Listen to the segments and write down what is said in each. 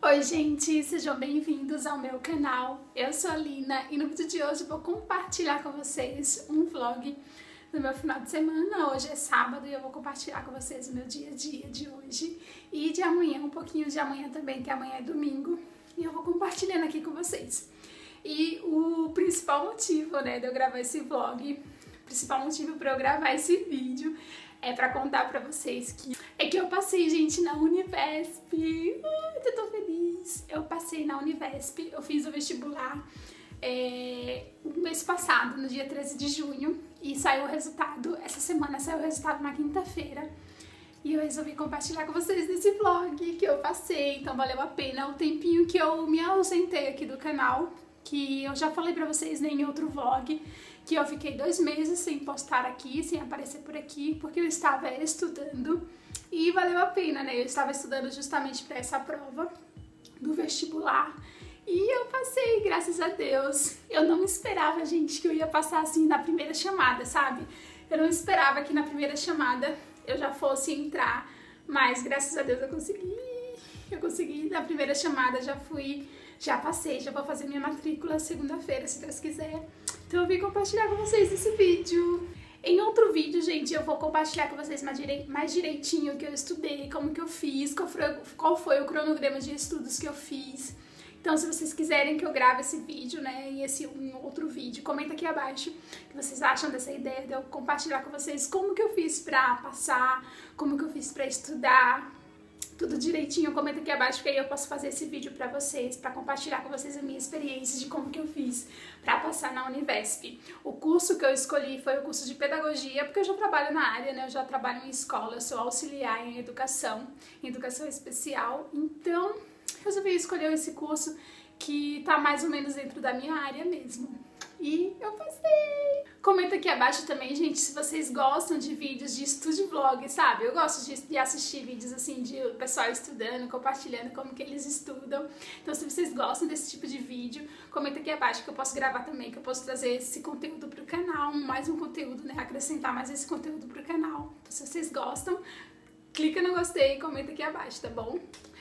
Oi gente, sejam bem-vindos ao meu canal. Eu sou a Lina e no vídeo de hoje eu vou compartilhar com vocês um vlog do meu final de semana. Hoje é sábado e eu vou compartilhar com vocês o meu dia a dia de hoje e de amanhã, um pouquinho de amanhã também, que amanhã é domingo, e eu vou compartilhando aqui com vocês. E o principal motivo, né, de eu gravar esse vlog, o principal motivo para eu gravar esse vídeo é para contar para vocês que é que eu passei, gente, na Univesp. Ai, tô tão feliz. Eu passei na Univesp, eu fiz o vestibular é, o mês passado, no dia 13 de junho, e saiu o resultado. Essa semana saiu o resultado na quinta-feira. E eu resolvi compartilhar com vocês nesse vlog que eu passei, então valeu a pena o tempinho que eu me ausentei aqui do canal, que eu já falei pra vocês né, em outro vlog, que eu fiquei dois meses sem postar aqui, sem aparecer por aqui, porque eu estava estudando e valeu a pena, né? Eu estava estudando justamente para essa prova do vestibular e eu passei, graças a Deus. Eu não esperava, gente, que eu ia passar assim na primeira chamada, sabe? Eu não esperava que na primeira chamada eu já fosse entrar, mas graças a Deus eu consegui. Eu consegui, na primeira chamada já fui, já passei, já vou fazer minha matrícula segunda-feira, se Deus quiser. Então eu vim compartilhar com vocês esse vídeo. Em outro vídeo, gente, eu vou compartilhar com vocês mais, direi mais direitinho o que eu estudei, como que eu fiz, qual foi, qual foi o cronograma de estudos que eu fiz. Então, se vocês quiserem que eu grave esse vídeo, né, e esse um outro vídeo, comenta aqui abaixo o que vocês acham dessa ideia de eu compartilhar com vocês como que eu fiz pra passar, como que eu fiz pra estudar, tudo direitinho, comenta aqui abaixo que aí eu posso fazer esse vídeo pra vocês, pra compartilhar com vocês a minha experiência de como que eu fiz pra passar na Univesp. O curso que eu escolhi foi o curso de pedagogia, porque eu já trabalho na área, né, eu já trabalho em escola, eu sou auxiliar em educação, em educação especial, então resolvi escolher esse curso que tá mais ou menos dentro da minha área mesmo. E eu passei! Comenta aqui abaixo também, gente, se vocês gostam de vídeos de estúdio vlog, sabe? Eu gosto de, de, assistir vídeos assim de pessoal estudando, compartilhando como que eles estudam. Então, se vocês gostam desse tipo de vídeo, comenta aqui abaixo que eu posso gravar também, que eu posso trazer esse conteúdo pro canal, mais um conteúdo, né? Acrescentar mais esse conteúdo pro canal. Então, se vocês gostam, clica no gostei e comenta aqui abaixo, tá bom?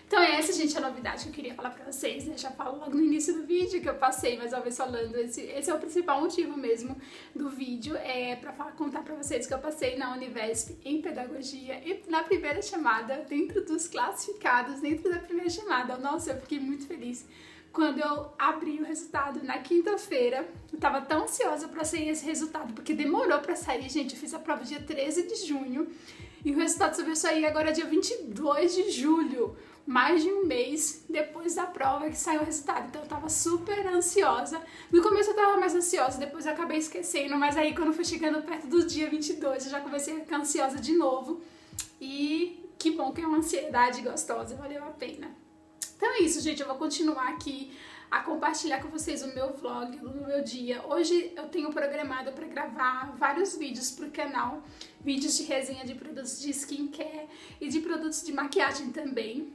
Então é essa, gente, a novidade que eu queria falar pra vocês, né? Já falo logo no início do vídeo que eu passei mais uma vez falando. Esse, esse é o principal motivo mesmo do vídeo, é pra falar, contar pra vocês que eu passei na Univesp em Pedagogia e na primeira chamada, dentro dos classificados, dentro da primeira chamada. Nossa, eu fiquei muito feliz quando eu abri o resultado na quinta-feira. Eu tava tão ansiosa pra sair esse resultado, porque demorou pra sair, gente. Eu fiz a prova dia 13 de junho e o resultado só veio sair agora dia 22 de julho mais de um mês depois da prova que saiu o resultado. Então eu tava super ansiosa. No começo eu tava mais ansiosa, depois eu acabei esquecendo, mas aí quando foi chegando perto do dia 22 eu já comecei a ficar ansiosa de novo. E que bom que é uma ansiedade gostosa, valeu a pena. Então é isso, gente. Eu vou continuar aqui a compartilhar com vocês o meu vlog, o meu dia. Hoje eu tenho programado para gravar vários vídeos pro canal, vídeos de resenha de produtos de skincare e de produtos de maquiagem também.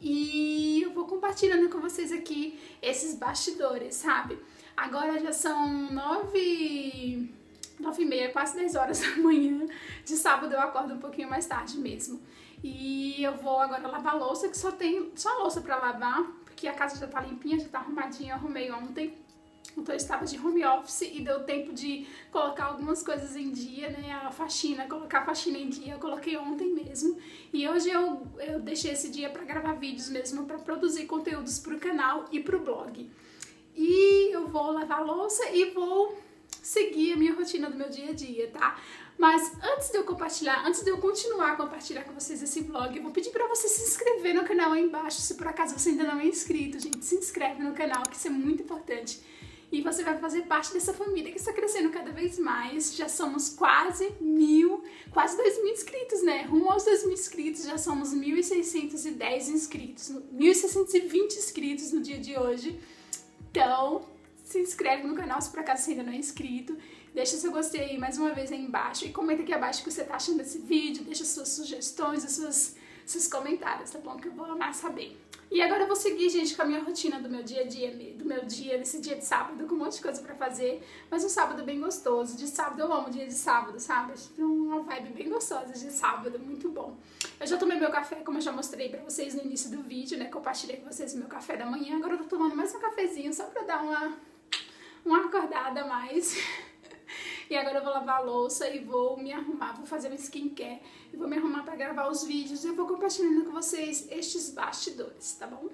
E eu vou compartilhando com vocês aqui esses bastidores, sabe? Agora já são nove, nove e meia, quase dez horas da manhã. De sábado eu acordo um pouquinho mais tarde mesmo. E eu vou agora lavar louça, que só tem só louça pra lavar, porque a casa já tá limpinha, já tá arrumadinha, arrumei ontem. Então eu estava de home office e deu tempo de colocar algumas coisas em dia, né? A faxina, colocar a faxina em dia, eu coloquei ontem mesmo. E hoje eu, eu deixei esse dia para gravar vídeos mesmo, para produzir conteúdos para o canal e para o blog. E eu vou lavar louça e vou seguir a minha rotina do meu dia a dia, tá? Mas antes de eu compartilhar, antes de eu continuar a compartilhar com vocês esse vlog, eu vou pedir para você se inscrever no canal aí embaixo, se por acaso você ainda não é inscrito, gente, se inscreve no canal, que isso é muito importante e você vai fazer parte dessa família que está crescendo cada vez mais. Já somos quase mil, quase dois mil inscritos, né? Rumo aos dois mil inscritos, já somos 1.610 inscritos, 1.620 inscritos no dia de hoje. Então, se inscreve no canal se por acaso você ainda não é inscrito. Deixa seu gostei aí mais uma vez aí embaixo e comenta aqui abaixo o que você tá achando desse vídeo, deixa suas sugestões, as suas seus comentários, tá bom? Que eu vou amar saber. E agora eu vou seguir, gente, com a minha rotina do meu dia a dia, do meu dia, desse dia de sábado, com um monte de coisa pra fazer. Mas um sábado bem gostoso. De sábado eu amo dia de sábado, sabe? Uma vibe bem gostosa de sábado, muito bom. Eu já tomei meu café, como eu já mostrei pra vocês no início do vídeo, né? Compartilhei com vocês o meu café da manhã. Agora eu tô tomando mais um cafezinho só pra dar uma, uma acordada a mais. E agora eu vou lavar a louça e vou me arrumar, vou fazer um skincare e vou me arrumar para gravar os vídeos. E eu vou compartilhando com vocês estes bastidores, tá bom?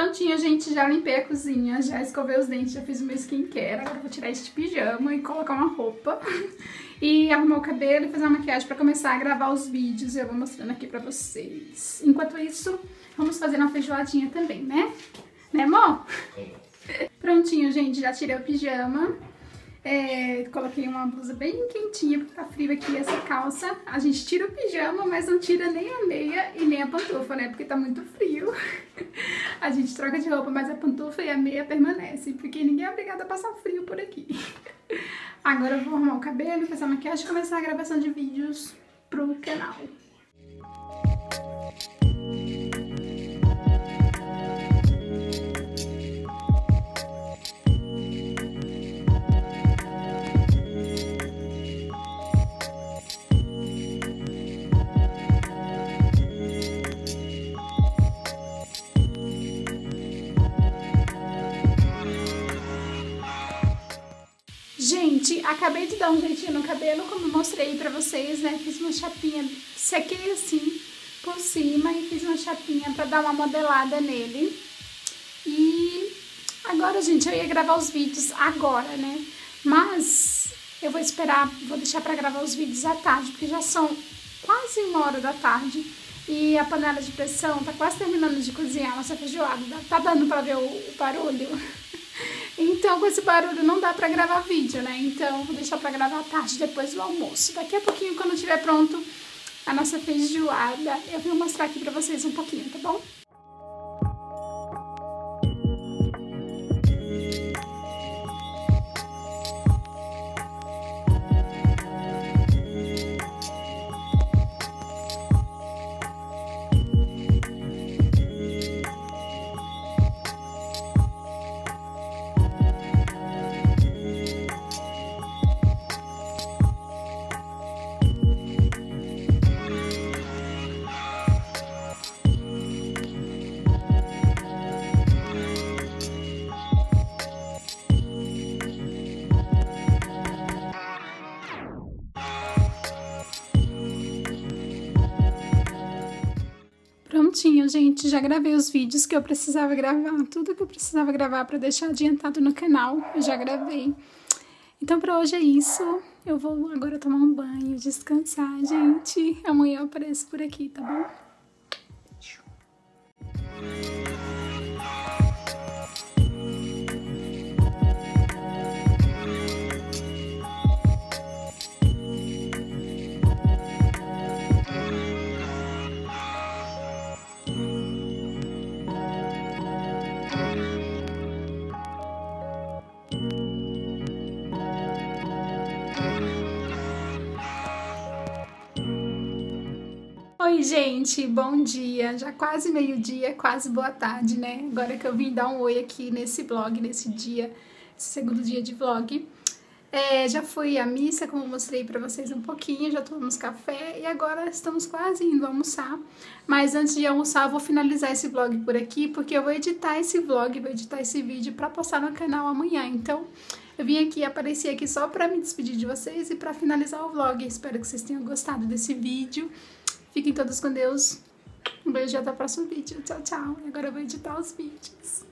Prontinho, gente, já limpei a cozinha, já escovei os dentes, já fiz o meu skincare. Agora vou tirar este pijama e colocar uma roupa. E arrumar o cabelo e fazer uma maquiagem pra começar a gravar os vídeos. E eu vou mostrando aqui pra vocês. Enquanto isso, vamos fazer uma feijoadinha também, né? Né, amor? Prontinho, gente, já tirei o pijama. É, coloquei uma blusa bem quentinha, porque tá frio aqui essa calça. A gente tira o pijama, mas não tira nem a meia e nem a pantufa, né? Porque tá muito frio. A gente troca de roupa, mas a pantufa e a meia permanecem, porque ninguém é obrigado a passar frio por aqui. Agora eu vou arrumar o cabelo, fazer a maquiagem e começar a gravação de vídeos pro canal. Gente, acabei de dar um jeitinho no cabelo, como mostrei pra vocês, né? Fiz uma chapinha, sequei assim por cima e fiz uma chapinha pra dar uma modelada nele. E agora, gente, eu ia gravar os vídeos agora, né? Mas eu vou esperar, vou deixar pra gravar os vídeos à tarde, porque já são quase uma hora da tarde. E a panela de pressão tá quase terminando de cozinhar nossa feijoada. Tá dando pra ver o barulho? Então, com esse barulho não dá pra gravar vídeo, né? Então, vou deixar pra gravar tarde, depois do almoço. Daqui a pouquinho, quando estiver pronto a nossa feijoada, eu vou mostrar aqui pra vocês um pouquinho, tá bom? Gente. Já gravei os vídeos que eu precisava gravar, tudo que eu precisava gravar para deixar adiantado no canal, eu já gravei. Então, para hoje é isso. Eu vou agora tomar um banho, descansar, gente. Amanhã eu apareço por aqui, tá bom? Oi, gente, bom dia. Já quase meio-dia, quase boa tarde, né? Agora que eu vim dar um oi aqui nesse vlog, nesse dia, segundo dia de vlog. É, já fui à missa, como mostrei para vocês um pouquinho, já tomamos café e agora estamos quase indo almoçar. Mas antes de almoçar, eu vou finalizar esse vlog por aqui, porque eu vou editar esse vlog, vou editar esse vídeo para postar no canal amanhã. Então, eu vim aqui, apareci aqui só para me despedir de vocês e para finalizar o vlog. Espero que vocês tenham gostado desse vídeo. Fiquem todos com Deus. Um beijo e até o próximo vídeo. Tchau, tchau. E agora eu vou editar os vídeos.